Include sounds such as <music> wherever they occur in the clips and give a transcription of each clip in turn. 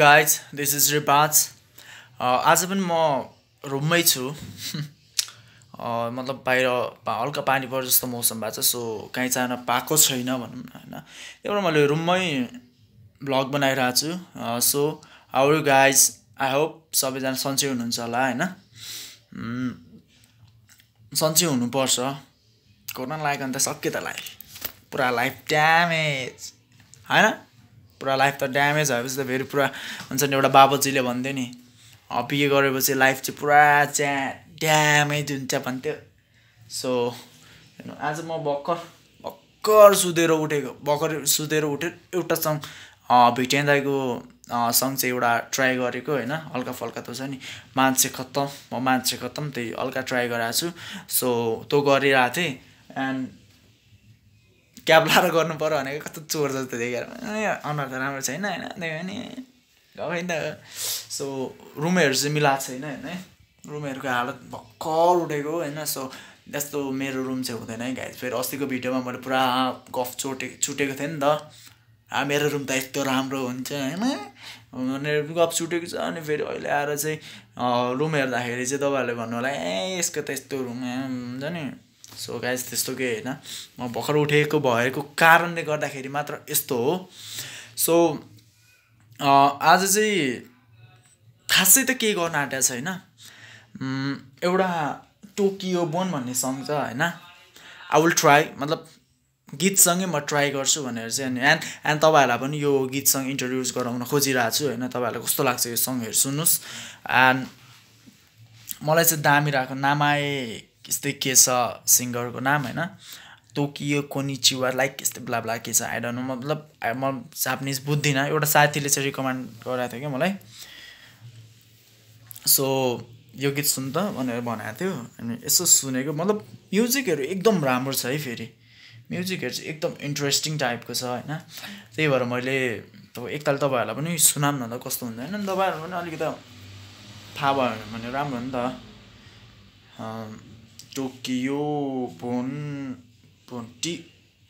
Guys this is रिपाज आज पनि म रुममै छु। <laughs> Uh, मतलब बाहिर हल्का पानी पर्छ जस्तो मौसम भएको छ सो कहीँ जान पाएको छैन भनौँ न होइन। भएर मैले रुममै भ्लग बनाइरहेको छु। So you guys I hope सबैजना सन्चै हुनुहुन्छ होला होइन। Mm, सन्चै हुनुपर्छ। कोरोना लाग्यो भने त सक्यो त लाइफ। पुरा लाइफ ड्यामेज होइन? पुरा लाइफ त ड्यामेज भएपछि त फेरि पुरा हुन्छ नि एउटा बाबाजीले भन्थ्यो नि बिहे गरेपछि लाइफ चाहिँ पुरा च्या ड्यामेज हुन्छ भन्थ्यो। सो आज म भर्खर भर्खर सुतेर उठेको भर्खर सुतेर उठेर एउटा सङ भिटेन दाईको सङ चाहिँ एउटा ट्राई गरेको होइन हल्का फल्का त छ नि मान्छे खत्तम म मान्छे खत्तम त्यही हल्का ट्राई गरेको छु। सो त्यो गरिरहेको थिएँ एन्ड क्याब लाएर गर्नु पऱ्यो भनेको कस्तो चोर जस्तो देखेर अनुहार त राम्रो छैन होइन त्यही पनि नि। त। सो रुमहरू चाहिँ मिलाएको छैन होइन। रुमहरूको हालत भर्खर उठेको होइन। सो त्यस्तो मेरो रुम चाहिँ हुँदैन है गाइज फेरि अस्तिको भिडियोमा मैले पुरा गफ चोटे छुटेको थिएँ नि त। मेरो रुम त यस्तो राम्रो हुन्छ होइन। भनेर गफ छुटेको छ अनि फेरि अहिले आएर चाहिँ रुम हेर्दाखेरि चाहिँ तपाईँहरूले भन्नु होला ए यसको त यस्तो रुम हुन्छ नि। सो गाइज त्यस्तो केही होइन? म भर्खर उठेको भएको कारणले गर्दाखेरि मात्र यस्तो हो। सो आज चाहिँ खासै त केही गर्न आँटेको छैन उम्, एउटा टोकियो बोन भन्ने सङ छ होइन? आई विल ट्राई मतलब गीतसँगै म ट्राई गर्छु भनेर चाहिँ अनि एन्ड एन्ड तपाईँहरूलाई पनि यो गीतसँग इन्ट्रोड्युस गराउन खोजिरहेको छु होइन? तपाईँहरूलाई कस्तो लाग्छ यो सङहरू सुन्नुहोस् एन्ड मलाई चाहिँ दामी रहेको नामाए यस्तै के छ सिङ्गरको नाम होइन टोकियो कोनिचिवा लाइक यस्तै ब्ला ब्ला के छ आई डोन्ट नो मतलब म जापानिज बुझ्दिनँ। एउटा साथीले चाहिँ रिकमेन्ड गराएको थियो क्या मलाई। सो यो गीत सुन त भनेर भनेको थियो। अनि यसो सुनेको मतलब म्युजिकहरू एकदम राम्रो छ है फेरि। म्युजिकहरू चाहिँ एकदम इन्ट्रेस्टिङ टाइपको छ होइन। त्यही भएर मैले अब एकताल तपाईँहरूलाई पनि सुनाम न त कस्तो हुन्छ होइन। तपाईँहरू पनि अलिकति थाहा भयो भने राम्रो हो नि त। Tokyo bon bon T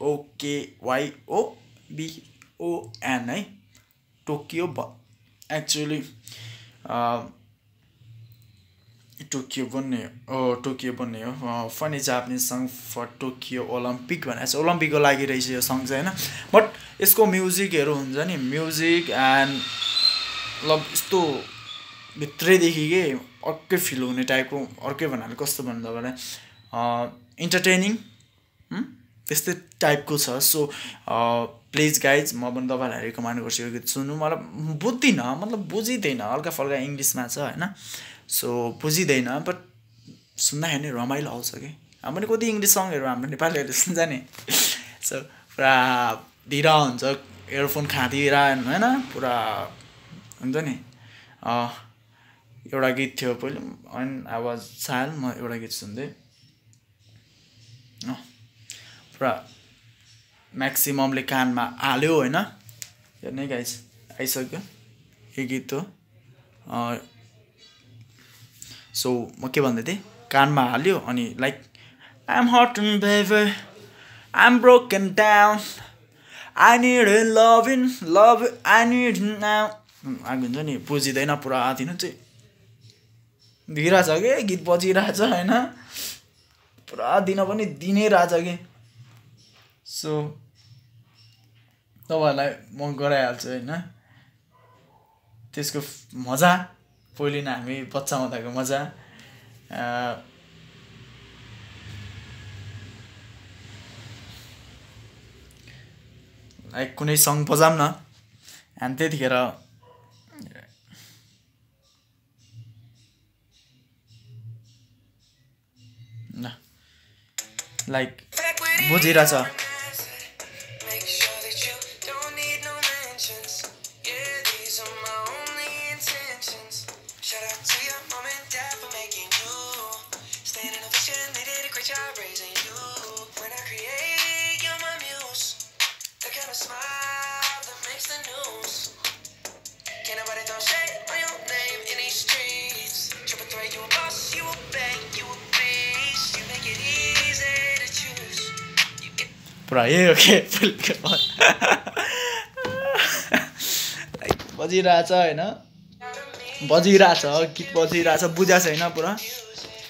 O K Y O B O N है टोकियो ब एक्चुली टोकियो बन्ने हो टोकियो बन्ने हो funny Japanese song for Tokyo Olympic भनेर चाहिँ ओलम्पिकको लागि रहेछ यो सङ चाहिँ होइन? बट यसको म्युजिकहरू हुन्छ नि म्युजिक एन्ड मतलब यस्तो भित्रैदेखि के अर्कै फिल हुने टाइपको अर्कै भन्नाले कस्तो भन्नु तपाईँलाई इन्टरटेनिङ त्यस्तै टाइपको छ। सो प्लिज गाइज म पनि तपाईँलाई रिकमेन्ड गर्छु यो गीत सुन्नु। मलाई बुझ्दिनँ मतलब बुझिँदैन हल्का फल्का इङ्ग्लिसमा छ होइन? सो बुझिँदैन बट सुन्दाखेरि रमाइलो आउँछ कि? हामी पनि कति इङ्ग्लिस सङहरू हाम्रो नेपालीहरूले सुन्छ नि। सो पुरा ढिरा हुन्छ इयरफोन खाँदिएर होइन? पुरा हुन्छ नि। एउटा गीत थियो पहिले। अनि आवाज चाल म एउटा गीत सुन्दै। पुरा म्याक्सिममले कानमा हाल्यो होइन। हेर्नै गाइस आइसक्यो। यो गीत हो। सो म के भन्दै थिएँ? कानमा हाल्यो अनि like I'm hot and Weber I'm broken down I need love in love I need now हुन्छ नि बुझिँदैन पुरा दिनु चाहिँ। दिइरहेछ कि? गीत बजिरहेछ होइन? पुरा दिन पनि दिनै रहेछ कि? सो तपाईँहरूलाई म गराइहाल्छु होइन? त्यसको मजा पहिले नै हामी बच्चा हुँदाको मजा लाइक कुनै सङ बजाऊँ न अनि त्यतिखेर लाइक बुझिरहेछ। पुरा हो के बजिरहेछ होइन? बजिरहेछ गीत बजिरहेछ बुझाएको छैन पुरा।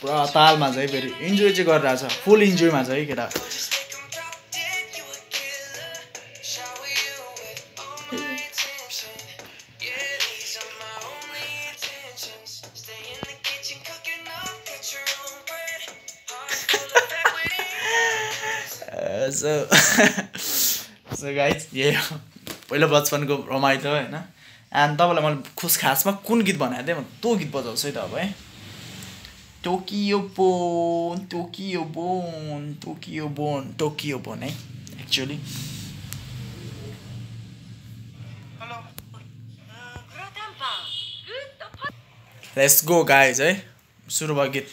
पुरा तालमा चाहिँ फेरि इन्जोय चाहिँ गरिरहेछ फुल इन्जोयमा छ है केटा। <laughs> सो गाइज यही हो। पहिलो बचपनको रमाइलो होइन? एन्ड तपाईँलाई मैले खुस खासमा कुन गीत बनाएको थिएँ म त्यो गीत बजाउँछु है त अब है। Tokyo bon Tokyo bon Tokyo bon Tokyo bon है। एक्चुली लेट्स गो गाइज है। सुरु भयो गीत।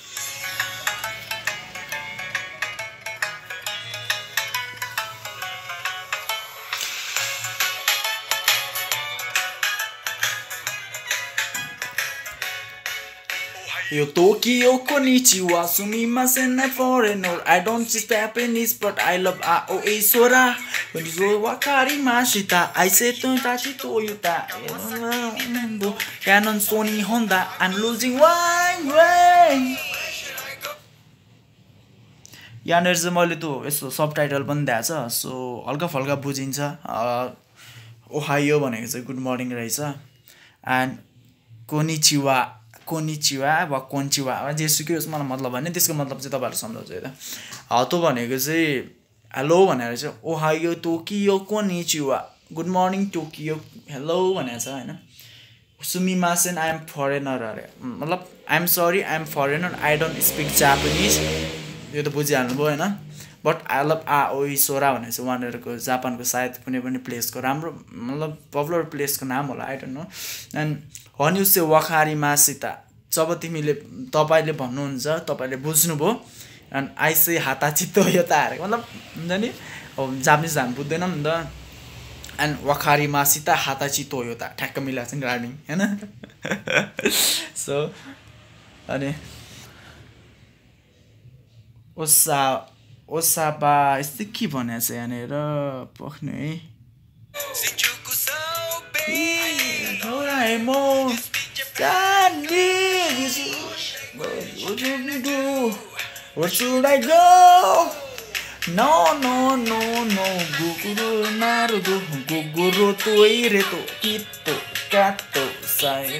Yo Tokyo Konnichiwa Sumimasen I'm foreigner I don't speak Japanese but I love AOA Sora When you go wakari mashita I say Toyotachi Toyota Canon Sony Honda I'm losing one way यहाँनिर चाहिँ मैले त्यो यस्तो सब title पनि दिएको छ so हल्का फल्का बुझिन्छ ओहायो भनेको चाहिँ गुड मर्निङ रहेछ एन्ड कोनिचिवा कोनिचिवा वा कोन्चिवा। जेसुकै होस् मलाई मतलब भने त्यसको मतलब चाहिँ तपाईँहरू सम्झाउँछु है त। हो त्यो भनेको चाहिँ हेलो भनेर चाहिँ ओहायो Tokyo konnichiwa. Good morning Tokyo. Hello भनेको छ होइन। सुमिमासेन आइएम फरेनर अरे। मतलब I'm sorry I'm foreigner I don't speak Japanese यो त बुझिहाल्नुभयो होइन। बट आई लभ आ ओ सोरा भनेको चाहिँ उहाँहरूको जापानको सायद कुनै पनि प्लेसको राम्रो मतलब पपुलर प्लेसको नाम होला आई डोन्ट नो एन्ड हन्यु से वखारी मासिता जब तिमीले तपाईँले भन्नुहुन्छ तपाईँले बुझ्नुभयो। एन्ड आइसे हाता चित्तो यो त हारेको मतलब हुन्छ नि? अब जापानिज हामी बुझ्दैनौँ नि त। एन्ड वखारी मासिता हाता चित्तो यो त ठ्याक्क मिलाएको छ नि राइमिङ होइन? <laughs> सो अनि ओसा ओसाबा यस्तै के भने छ यहाँनिर पख्ने है मिसो गोगुरो तो गोगुर रोतो कात्तो साइ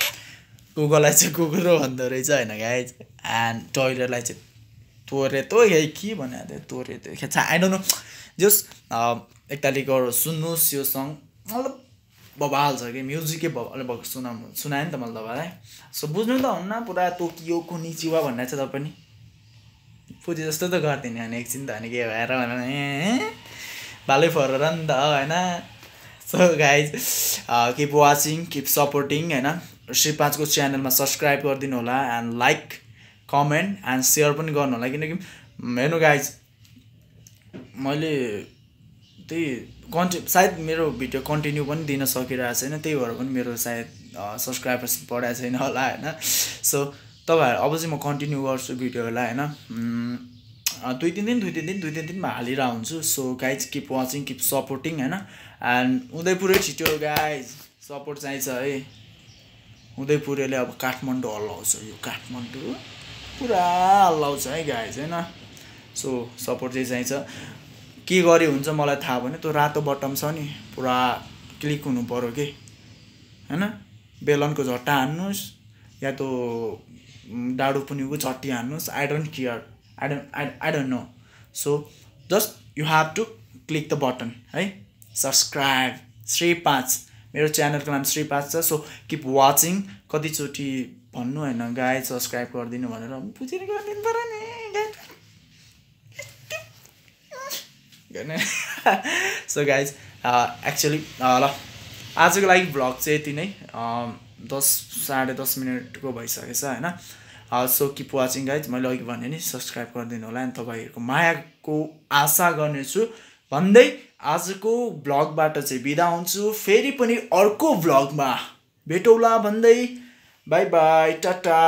कुकुरलाई चाहिँ कुकुरो भन्दो रहेछ होइन गाई एन्ड टोइलेटलाई चाहिँ तोरे तो यही के भनेको थियो तोरे त्यो? खेल्छ आई डोन्ट नो जस एकतालि गर सुन्नुहोस् यो सङ मतलब बबाल छ कि म्युजिकै बबाल भएको सुना सुनाएँ नि त मैले तपाईँलाई। सो बुझ्नु त हुन्न पुरा तोकियोको निचिवा भनेर चाहिँ तपाईँ। पनि पुजे जस्तो त गरिदिने अनि एकछिन त अनि के भएर भनेर। ए भालै फरेर नि त होइन? So guys keep watching keep supporting होइन? श्री पाँचको च्यानलमा सब्सक्राइब गरिदिनु होला and like comment and share पनि गर्नु होला किनकि हेर्नु गाइज मैले त्यही कन्टि सायद मेरो भिडियो कन्टिन्यू पनि दिन सकिरहेको छैन त्यही भएर पनि मेरो सायद सब्सक्राइबर्स बढाएको छैन होला होइन? सो तपाईँहरू अब चाहिँ म कन्टिन्यू गर्छु भिडियोलाई होइन? दुई तिन दिन दुई तिन दिन दुई तिन दिनमा हालिरहेको हुन्छु। So guys keep watching keep supporting होइन? एन्ड उदयपुरै छिट्यो गाइज सपोर्ट चाहिन्छ है। उदयपुरेले अब काठमाडौँ हल्लाउँछ यो काठमाडौँ पुरा हल्लाउँछ है गाइज होइन? सो सपोर्ट चाहिँ चाहिन्छ। के गरे हुन्छ मलाई थाहा भने त्यो रातो बटम छ नि पुरा क्लिक हुनु पऱ्यो कि होइन? बेलनको झट्टा हान्नुहोस् या त म, डाडु पुनिको झट्टी हान्नुहोस् I don't care I don't I don't know so just you have to click the button है? सब्सक्राइब श्री पाँच मेरो च्यानलको नाम श्री पाँच छ सो किप वाचिङ कतिचोटि भन्नु होइन गाई सब्सक्राइब गरिदिनु भनेर बुझेर गरिदिनु नि सो गाइज एक्चुली ल आजको लागि भ्लग चाहिँ यति नै। अँ, दस साढे दस मिनटको भइसकेछ होइन? सो किप वाचिङ गाइज मैले अघि भने नि सब्सक्राइब गरिदिनु होला। अनि तपाईँहरूको मायाको आशा गर्नेछु भन्दै आजको भ्लगबाट चाहिँ बिदा हुन्छु। फेरि पनि अर्को भ्लगमा भेटौँला भन्दै। Bye bye tata.